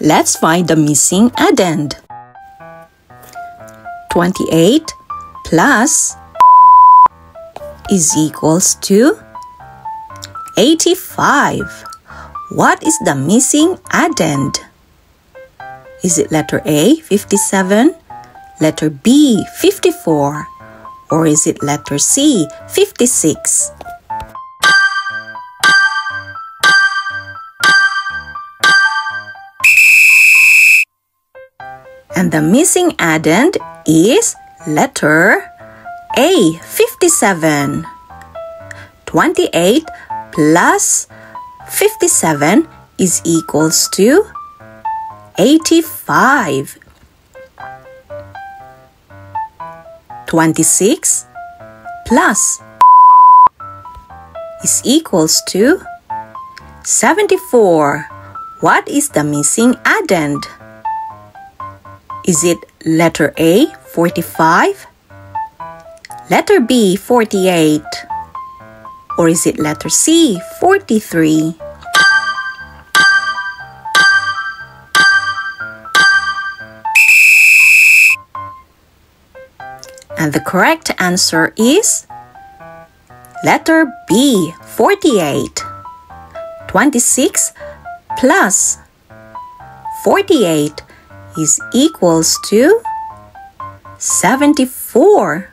Let's find the missing addend. 28 plus is equals to 85. What is the missing addend? Is it letter A, 57, letter B, 54, or is it letter C, 56? And the missing addend is letter A, 57. 28 plus 57 is equals to 85. 26 plus is equals to 74. What is the missing addend? Is it letter A, 45? Letter B, 48? Or is it letter C, 43? And the correct answer is letter B, 48. 26 plus 48 is equals to 74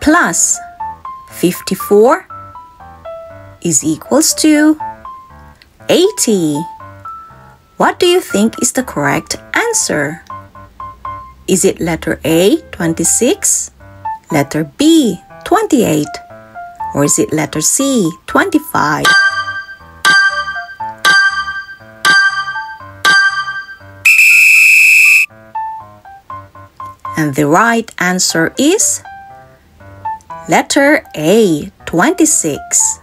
plus 54 is equals to 80. What do you think is the correct answer? Is it letter A, 26, letter B, 28, or is it letter C, 25? And the right answer is letter A, 26.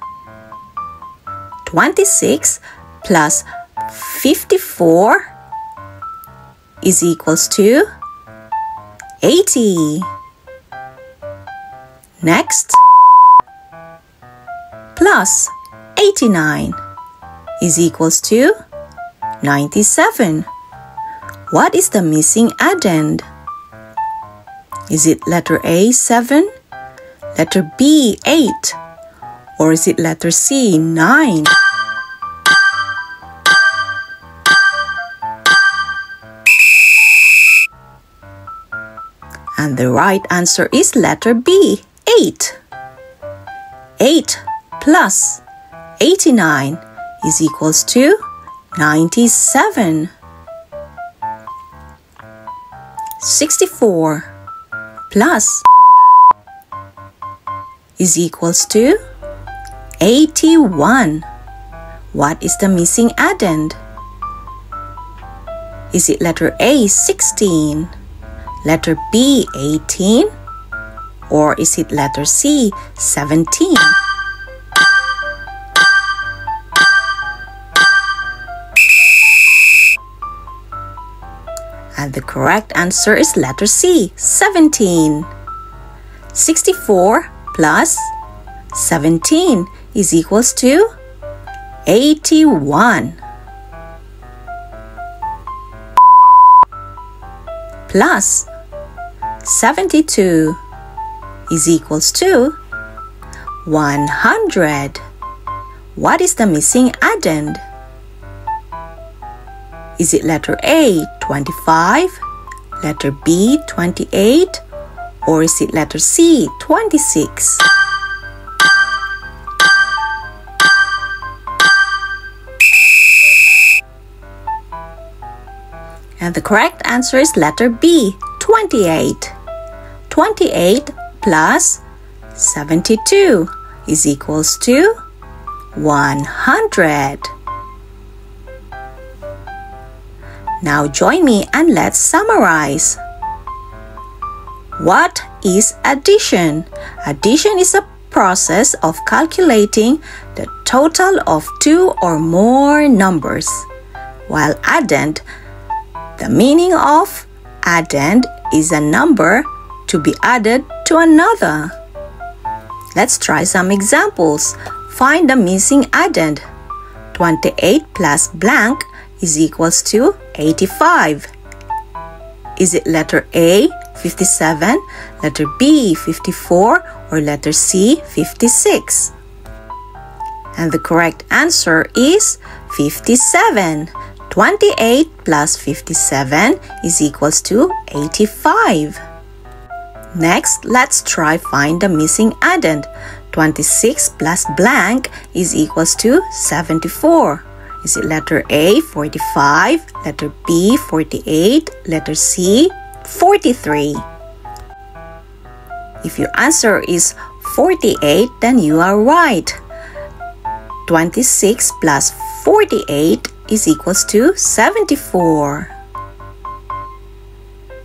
26 plus 54 is equals to 80. Next, plus 89 is equals to 97. What is the missing addend? Is it letter A 7, letter B 8, or is it letter C 9? And the right answer is letter B, 8. 8 plus 89 is equals to 97. 64 plus is equals to 81. What is the missing addend? Is it letter A, 16? letter B 18 or is it letter C 17? The correct answer is letter C 17. 64 plus 17 is equals to 81. Plus 72 is equals to 100. What is the missing addend? Is it letter A 25, letter B 28, or is it letter C 26? And the correct answer is letter B 28. 28 plus 72 is equals to 100. Now join me and let's summarize. What is addition? Addition is a process of calculating the total of two or more numbers, while addend, the meaning of addend is a number to be added to another. Let's try some examples. Find the missing addend. 28 plus blank is equals to 85. Is it letter A, 57, letter B, 54, or letter C, 56? And the correct answer is 57. 28 plus 57 is equals to 85. Next, let's try find the missing addend. 26 plus blank is equals to 74. Is it letter A, 45, letter B, 48, letter C, 43? If your answer is 48, then you are right. 26 plus 48 is equals to 74.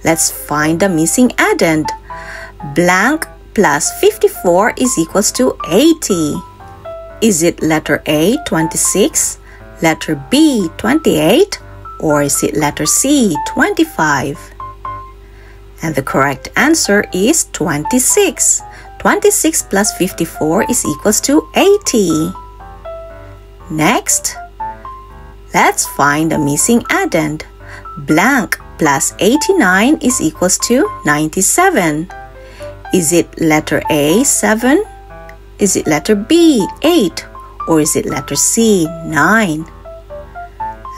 Let's find the missing addend. Blank plus 54 is equals to 80. Is it letter A, 26, letter B, 28, or is it letter C, 25? And the correct answer is 26. 26 plus 54 is equals to 80. Next, let's find the missing addend. Blank plus 89 is equals to 97. Is it letter A, 7? Is it letter B, 8? Or is it letter C, 9?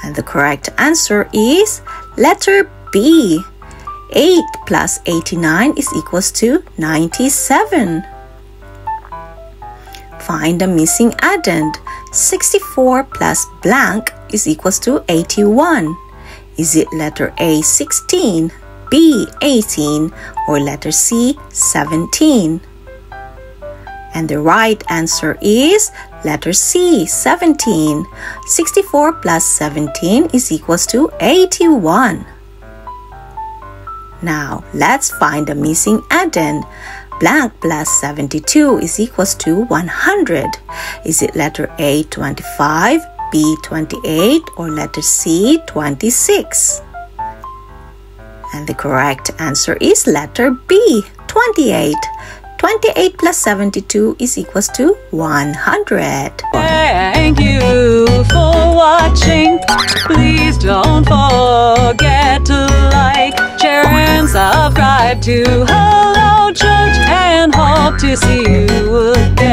And the correct answer is letter B. 8 plus 89 is equals to 97. Find the missing addend. 64 plus blank is equals to 81. Is it letter A 16, B 18, or letter C 17? And the right answer is letter C 17. 64 plus 17 is equals to 81. Now let's find the missing addend. Blank plus 72 is equals to 100. Is it letter A 25, B 28 or letter C 26? And the correct answer is letter B 28. 28 plus 72 is equals to 100. Thank you for watching. Please don't forget to like, share, and subscribe to Hello George and hope to see you again.